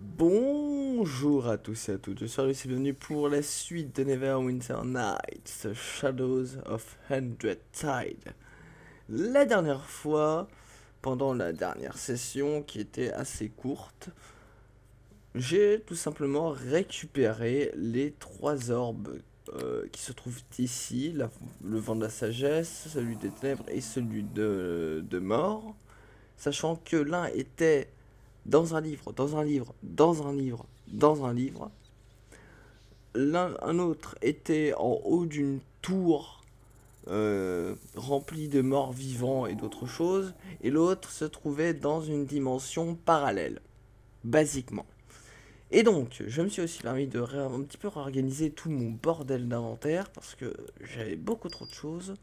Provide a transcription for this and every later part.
Bonjour à tous et à toutes, je suis Lucie, bienvenue pour la suite de Neverwinter Nights, Shadows of Hundred Tide. La dernière fois, pendant la dernière session qui était assez courte, j'ai tout simplement récupéré les trois orbes euh, qui se trouvent ici, le vent de la sagesse, celui des ténèbres et celui de, de mort, sachant que l'un était dans un livre, dans un livre, dans un livre, dans un livre. L'un, un autre était en haut d'une tour euh, remplie de morts vivants et d'autres choses, et l'autre se trouvait dans une dimension parallèle, basiquement. Et donc, je me suis aussi permis de un petit peu réorganiser tout mon bordel d'inventaire, parce que j'avais beaucoup trop de choses.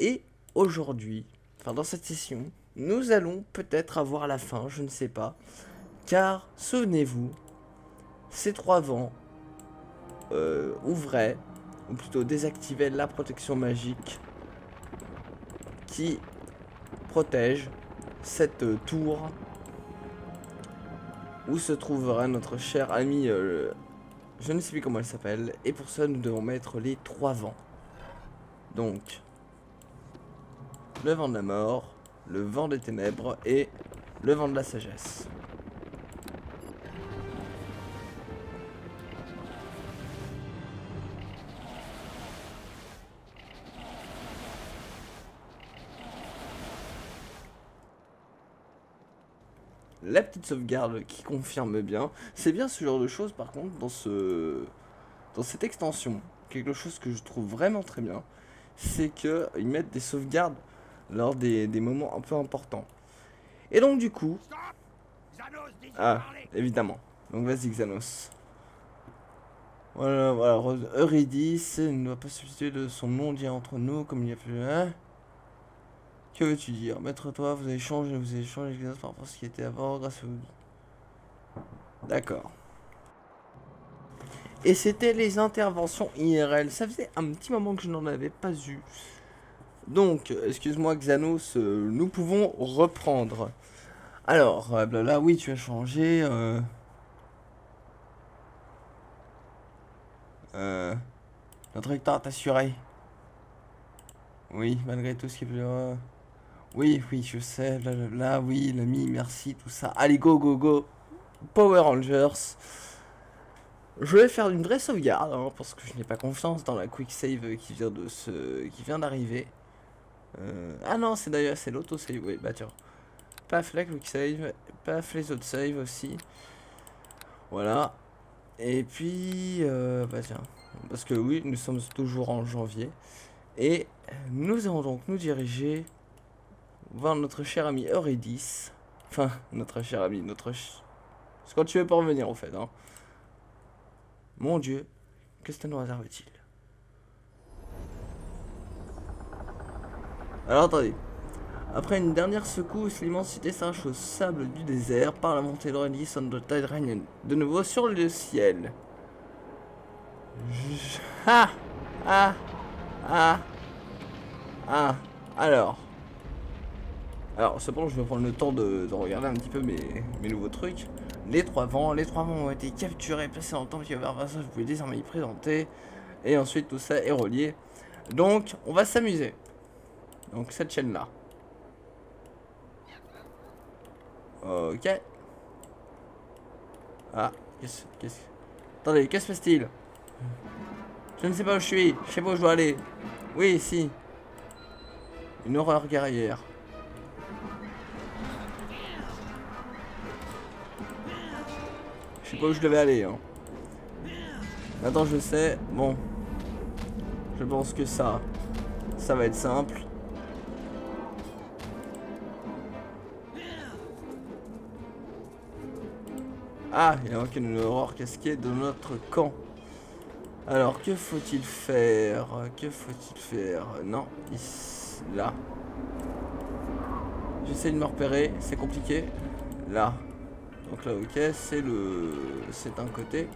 Et aujourd'hui, enfin dans cette session, nous allons peut-être avoir la fin, je ne sais pas. Car, souvenez-vous, ces trois vents euh, ouvraient, ou plutôt désactivaient la protection magique qui protège cette tour où se trouvera notre cher ami, euh, je ne sais plus comment elle s'appelle, et pour ça nous devons mettre les trois vents. Donc, le vent de la mort, le vent des ténèbres et le vent de la sagesse. La petite sauvegarde qui confirme bien. C'est bien ce genre de choses par contre dans ce dans cette extension. Quelque chose que je trouve vraiment très bien. C'est qu'ils mettent des sauvegardes lors des, moments un peu importants. Et donc du coup... Ah, évidemment. Donc vas-y Xanos. Voilà, voilà, Eurydice ne doit pas substituer de son nom dit entre nous comme il y a plus... Hein que veux-tu dire? Maître toi, vous avez changé, vous avez changé par rapport à ce qui était avant grâce vous. D'accord. Et c'était les interventions IRL. Ça faisait un petit moment que je n'en avais pas eu. Donc, excuse-moi Xanos, euh, nous pouvons reprendre. Alors, euh, là, oui, tu as changé. Euh... Euh, notre hectare assuré. Oui, malgré tout ce qui est plus... Oui, oui, je sais, là, oui, l'ami, merci, tout ça. Allez, go, go, go. Power Rangers. Je vais faire une vraie sauvegarde, hein, parce que je n'ai pas confiance dans la quick save qui vient de se... qui vient d'arriver. Euh, ah non, c'est d'ailleurs, c'est l'auto-save, oui, bah tiens. Paf, la quick save, paf, les autres save aussi. Voilà. Et puis, euh, bah tiens, parce que oui, nous sommes toujours en janvier. Et nous allons donc nous diriger voir notre cher ami Eurydice. Enfin, notre cher ami, notre... C'est quand tu veux pas revenir, en fait, hein. Mon Dieu, qu'est-ce que nous réserve-t-il? Alors attendez. Après une dernière secousse, l'immensité s'arrache au sable du désert par la montée de Redis de Tide règne de nouveau sur le ciel. Ah Ah Ah Ah Alors. Alors, cependant, je vais prendre le temps de, regarder un petit peu mes, nouveaux trucs. Les trois vents, les trois vents ont été capturés, placés en temps qui vers ça, vous pouvez désormais y présenter. Et ensuite, tout ça est relié. Donc, on va s'amuser. Donc cette chaîne là. Ok. Ah, qu'est-ce... Qu'est-ce... Attendez, qu'est-ce que se passe-t-il Je ne sais pas où je suis, je sais pas où je dois aller. Oui, si. Une horreur guerrière. Je sais pas où je devais aller. Hein. Attends, je sais. Bon. Je pense que ça, ça va être simple. Ah, il y a une aurore casquée de notre camp. Alors, que faut-il faire? Que faut-il faire? Non, ici, là. J'essaie de me repérer, c'est compliqué. Là. Donc là, ok, c'est le... C'est un côté.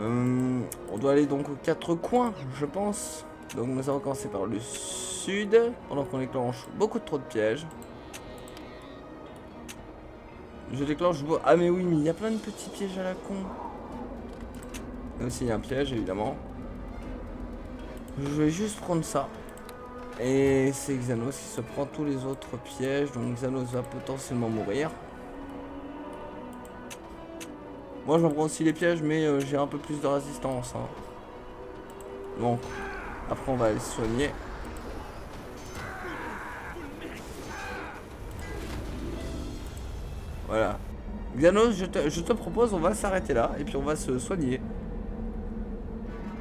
Hum, on doit aller donc aux quatre coins, je pense. Donc nous allons commencer par le sud, pendant qu'on déclenche beaucoup trop de pièges. Je déclenche... Ah mais oui, mais il y a plein de petits pièges à la con. Là aussi, il y a un piège, évidemment. Je vais juste prendre ça. Et c'est Xanos qui se prend tous les autres pièges. Donc Xanos va potentiellement mourir. Moi, j'en prends aussi les pièges, mais euh, j'ai un peu plus de résistance. Hein. Donc, après, on va aller soigner. Xanos, je te, propose, on va s'arrêter là. Et puis, on va se soigner.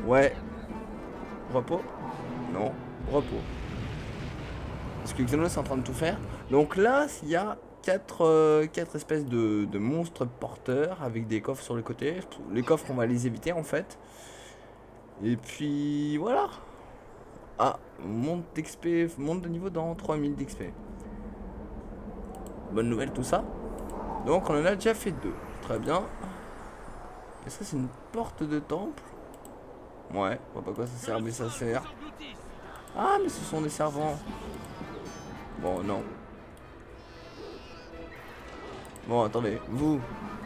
Ouais. Repos? Non. Repos. Parce que Xanos est en train de tout faire. Donc là, il y a quatre, euh, quatre espèces de, de, monstres porteurs avec des coffres sur les côtés. Les coffres, on va les éviter en fait. Et puis voilà. Ah, monte d'XP, monte de niveau dans 3000 d'XP. Bonne nouvelle tout ça. Donc on en a déjà fait deux. Très bien. Et ça c'est une porte de temple? Ouais, je vois pas quoi ça sert, mais ça sert. Ah, mais ce sont des servants. Bon, non. Bon, attendez. Vous.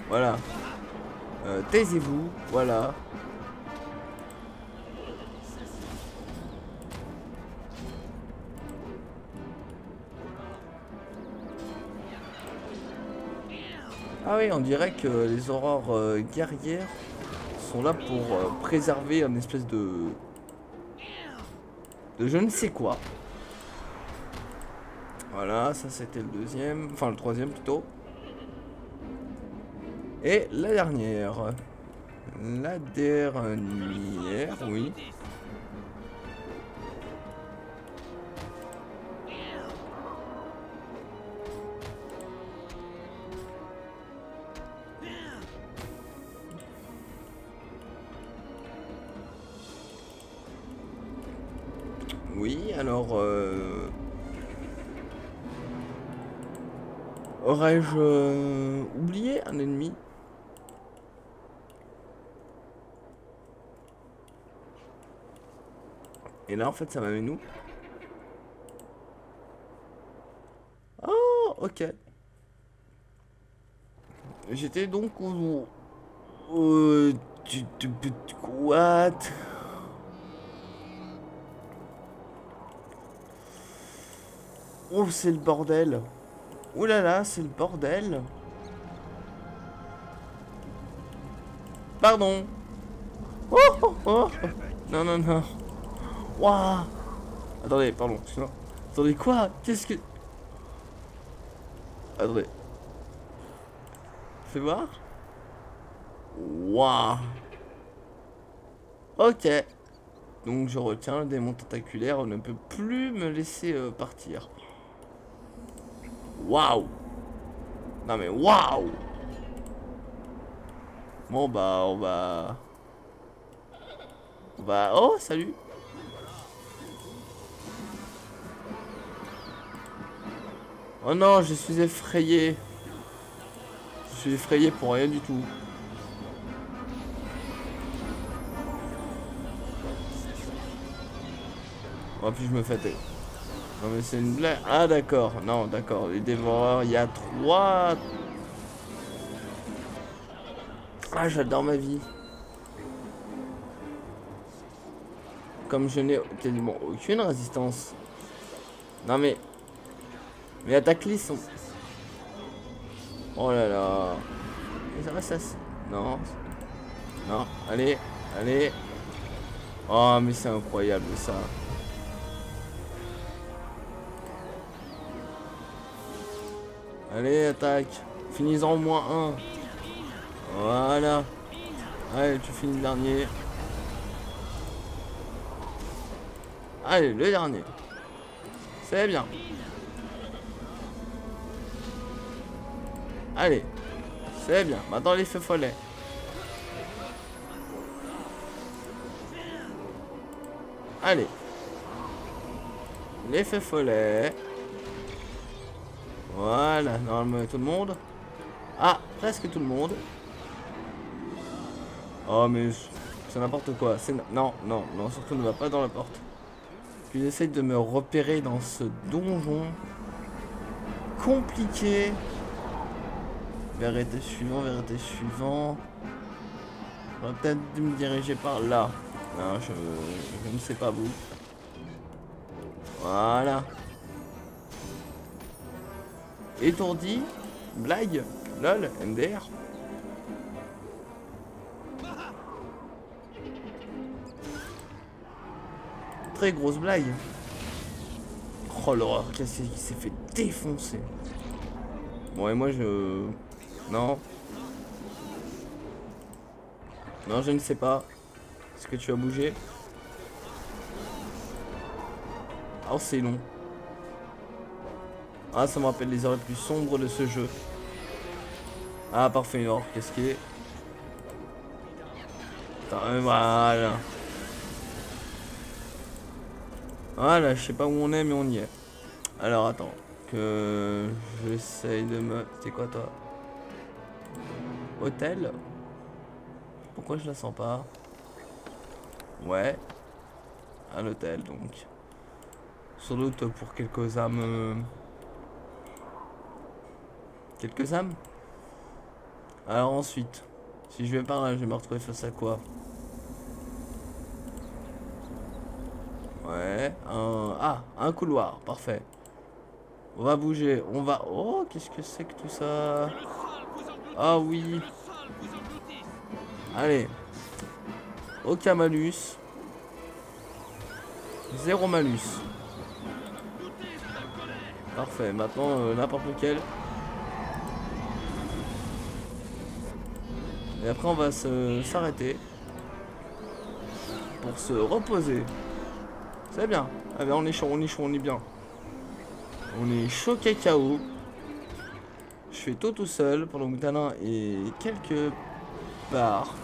Voilà. Euh, Taisez-vous. Voilà. Ah oui, on dirait que les aurores euh, guerrières sont là pour euh, préserver un espèce de... de je ne sais quoi. Voilà, ça c'était le deuxième, enfin le troisième plutôt. Et la dernière. La dernière, oui. Alors... Euh, Aurais-je euh, oublié un ennemi? Et là, en fait, ça m'amène où? Oh, ok. J'étais donc où Euh... What? Oh, c'est le bordel. Ouh là là, c'est le bordel. Pardon. Oh, oh, oh. Non, non, non. Waouh. Attendez, pardon, excuse-moi. Attendez, quoi? Qu'est-ce que... Attendez. Fais voir. Waouh. Ok. Donc je retiens, le démon tentaculaire ne peut plus me laisser euh, partir. Waouh Non mais waouh Bon bah on va... On va... Oh salut. Oh non je suis effrayé. Je suis effrayé pour rien du tout. Oh puis je me fais non mais c'est une blague. Ah d'accord, non d'accord. Les dévoreurs, il y a trois... Ah j'adore ma vie. Comme je n'ai quasiment aucune résistance. Non mais... Mais attaque-les sont... Oh là là. Mais ça va ça... Non. Non, allez, allez. Oh mais c'est incroyable ça. Allez, attaque. Finis-en au moins un. Voilà. Allez, tu finis le dernier. Allez, le dernier. C'est bien. Allez. C'est bien. Maintenant, les feux follets. Allez. Les feux follets. Voilà, normalement tout le monde. Ah, presque tout le monde. Oh mais c'est n'importe quoi. Non, non, non, surtout ne va pas dans la porte. Puis j'essaye de me repérer dans ce donjon compliqué. Vérité suivant, vérité suivant. Va peut-être me diriger par là. Non, je, je ne sais pas vous. Voilà. Étourdi Blague LOL MDR Très grosse blague. Oh l'horreur, qu'est-ce qui s'est fait défoncer. Bon et moi je... Non. Non, je ne sais pas. Est-ce que tu as bougé? Oh, c'est long. Ah, ça me rappelle les heures les plus sombres de ce jeu. Ah, parfait, alors, qu'est-ce qui est Voilà. Voilà, je sais pas où on est, mais on y est. Alors, attends. Que j'essaye de me... C'est quoi, toi? Hôtel? Pourquoi je la sens pas? Ouais. Un hôtel, donc. Sans doute pour quelques âmes... Quelques âmes Alors ensuite, si je vais par là, je vais me retrouver face à quoi? Ouais, un... Ah, un couloir, parfait. On va bouger, on va... Oh, qu'est-ce que c'est que tout ça? Ah oui Allez. Aucun malus. Zéro malus. Parfait, maintenant euh, n'importe lequel. Et après on va s'arrêter. Pour se reposer. C'est bien. Ben on est chaud, on est chaud, on est bien. On est chaud cacao. Je fais tout tout seul pendant que Dalin est quelque part.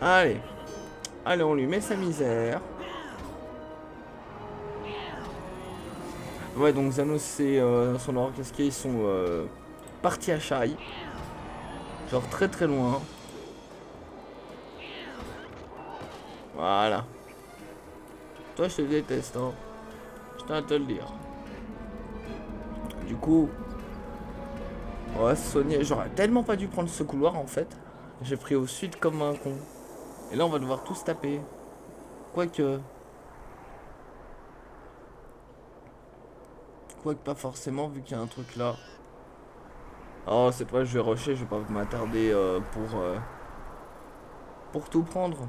Allez. Allez, on lui met sa misère. Ouais, donc Zanos et euh, son or ils sont euh, partis à Chai. Genre très très loin. Voilà. Toi, je te déteste, hein. Je tiens à te le dire. Du coup, on va se soigner. J'aurais tellement pas dû prendre ce couloir, en fait. J'ai pris au sud comme un con. Et là, on va devoir tous taper. Quoique... Quoique pas forcément, vu qu'il y a un truc là. Oh, c'est pas, je vais rusher, je vais pas m'attarder euh, pour... Euh, pour tout prendre.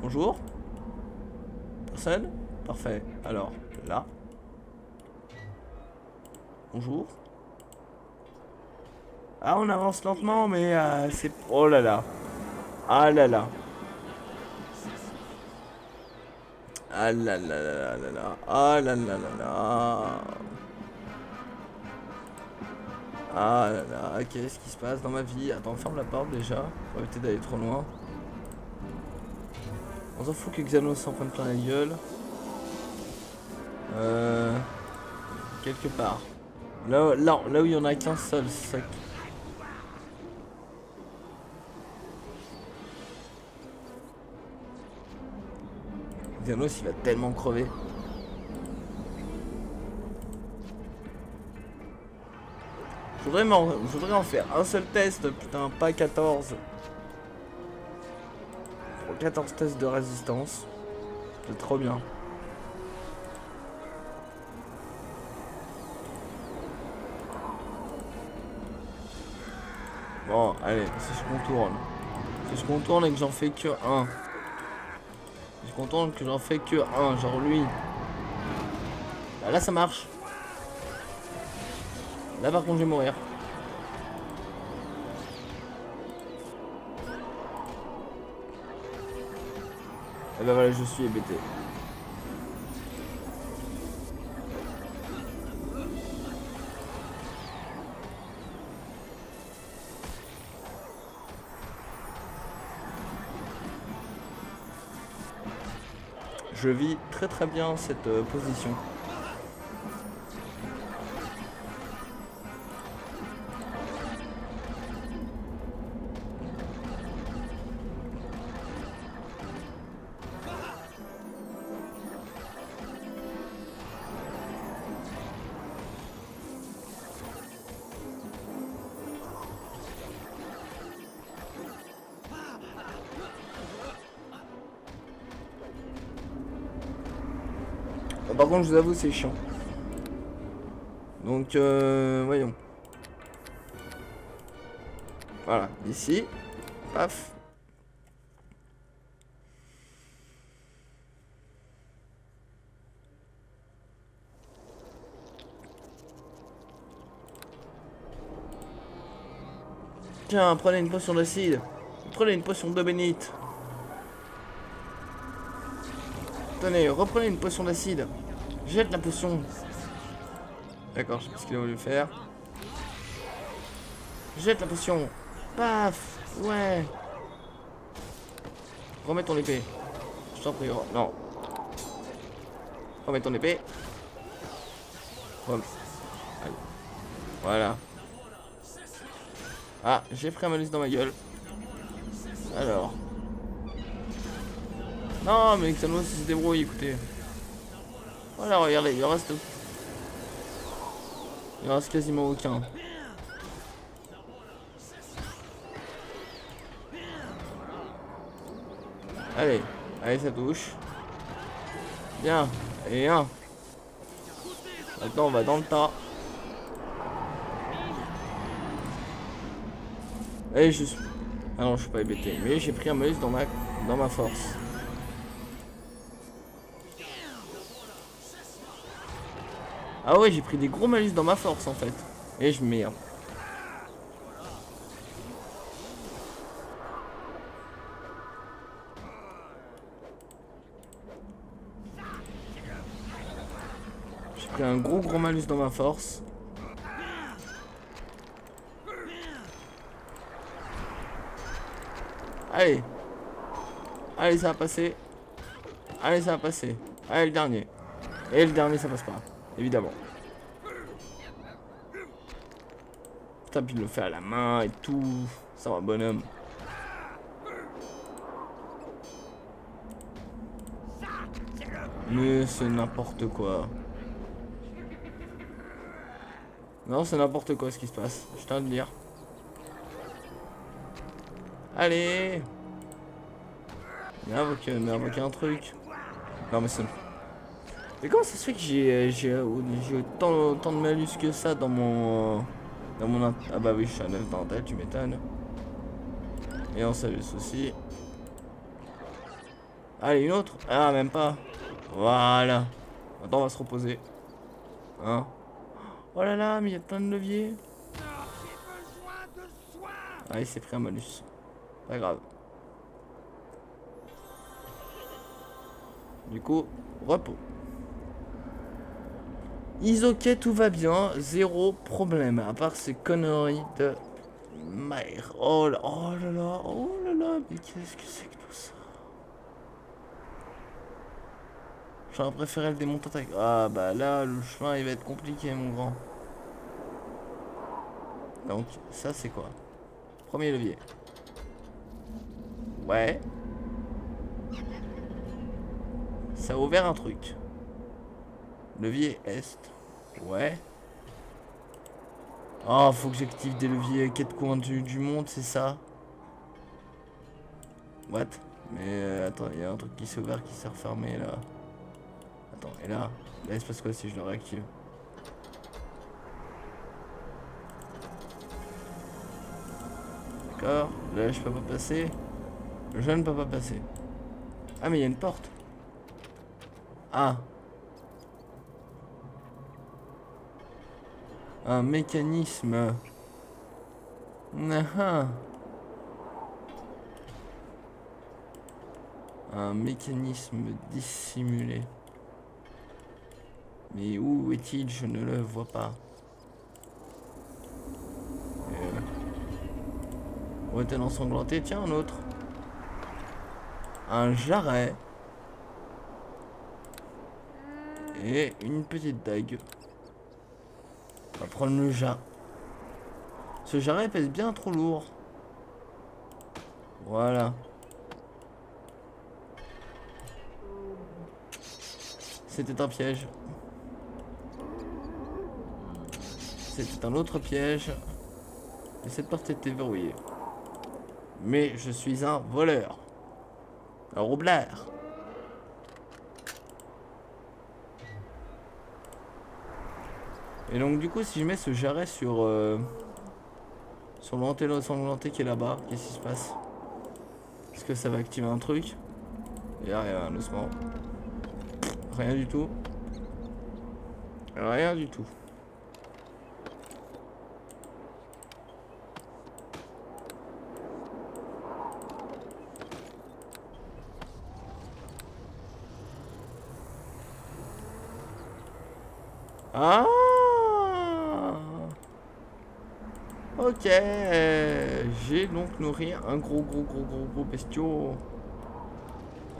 Bonjour Personne? Parfait. Alors, là. Bonjour. Ah, on avance lentement, mais euh, c'est... Oh là là. Ah là là. Ah là là là là là. Ah là là là là. Ah là là. Qu'est-ce qui se passe dans ma vie? Attends, ferme la porte déjà. Pour éviter d'aller trop loin. On s'en fout que Xanos s'en prenne plein la gueule. Euh... Quelque part. Là, là, là où il y en a qu'un seul, c'est ça Il va tellement crever. Je voudrais, je voudrais en faire un seul test, putain, pas 14. Pour 14 tests de résistance. C'est trop bien. Bon, allez, si je contourne. Si je contourne et que j'en fais que un. Content que j'en fais que un, genre lui. Bah, là ça marche. Là par contre je vais mourir. Et bah voilà, je suis hébété. Je vis très très bien cette euh, position. Par contre, je vous avoue, c'est chiant. Donc, euh, voyons. Voilà, ici. Paf. Tiens, prenez une potion d'acide. Prenez une potion de bénite. Tenez, reprenez une potion d'acide. Jette la potion. D'accord, je sais pas ce qu'il a voulu faire. Jette la potion. Paf Ouais Remets ton épée. Je t'en prie. Non. Remets ton épée. Voilà. Ah, j'ai pris un malus dans ma gueule. Alors. Non, mais Xanos se débrouille, écoutez. Voilà, regardez, il reste... Il reste quasiment aucun. Allez, allez, ça touche. Bien, et un. Maintenant, on va dans le tas. Et je suis... Ah non, je suis pas hébété. Mais j'ai pris un malus dans ma, dans ma force. Ah ouais, j'ai pris des gros malus dans ma force en fait. Et je merde. J'ai pris un gros gros malus dans ma force. Allez. Allez, ça va passer. Allez, ça va passer. Allez, le dernier. Et le dernier, ça passe pas. Évidemment. Putain, puis il le fait à la main et tout. Ça va, bonhomme. Mais c'est n'importe quoi. Non, c'est n'importe quoi ce qui se passe. Je tiens à le dire. Allez Mais mais un truc. Non mais c'est... Mais comment ça se fait que j'ai j'ai autant, de malus que ça dans mon... Ah bah oui, je suis à 9 dentelle, tu m'étonnes. Et on salue aussi. Allez, une autre Ah, même pas. Voilà. Attends, on va se reposer. Hein Oh là là, mais il y a plein de leviers. Ah, il s'est pris un malus. Pas grave. Du coup, repos. Isoké, tout va bien. Zéro problème. À part ces conneries de. Oh là, oh là là, oh là là. Mais qu'est-ce que c'est que tout ça? J'aurais préféré le démonter Ah bah là, le chemin il va être compliqué, mon grand. Donc, ça c'est quoi? Premier levier. Ouais. Ça a ouvert un truc. Levier Est. Ouais. Oh, faut que j'active des leviers quatre coins du, du monde, c'est ça What? Mais euh, attends, il y a un truc qui s'est ouvert, qui s'est refermé là. Attends, et là? Là, il se passe quoi si je le réactive? D'accord, là je peux pas passer. Je ne peux pas passer. Ah, mais il y a une porte. Ah. Un mécanisme. Ah. Un mécanisme dissimulé. Mais où est-il? Je ne le vois pas. Euh... On était ensanglanté. Tiens, un autre un jarret et une petite dague. On va prendre le jarret. Ce jarret pèse bien trop lourd. Voilà. C'était un piège. C'était un autre piège. Et cette porte était verrouillée. Mais je suis un voleur. Un roublard. Et donc du coup si je mets ce jarret sur euh, sur l'antenne sanglantée qui est là-bas, qu'est-ce qui se passe? Est-ce que ça va activer un truc? Et rien, doucement. Rien du tout. Rien du tout. Ah Ok, j'ai donc nourri un gros gros gros gros gros bestiau.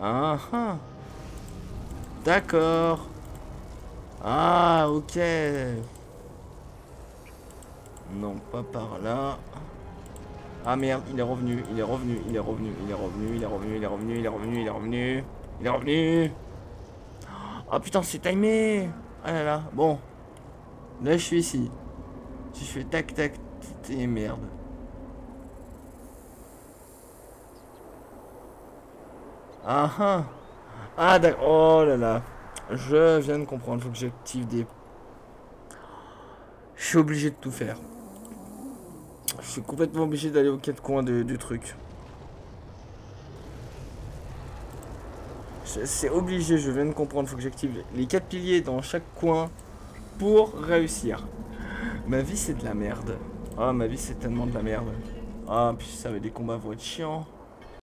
Ah ah. D'accord. Ah ok. Non, pas par là. Ah merde, il est revenu, il est revenu, il est revenu, il est revenu, il est revenu, il est revenu, il est revenu, il est revenu, il est revenu. Ah putain, c'est timé. Ah là là, bon. Là, je suis ici. Si je fais tac tac, et merde. Ah ah. Ah d'accord. Oh là là. Je viens de comprendre. Faut que j'active des. Je suis obligé de tout faire. Je suis complètement obligé d'aller aux quatre coins du truc. C'est obligé, je viens de comprendre. Faut que j'active les quatre piliers dans chaque coin pour réussir. Ma vie, c'est de la merde. Ah, ma vie, c'est tellement de la merde. Ah, puis ça va des combats vont être chiants.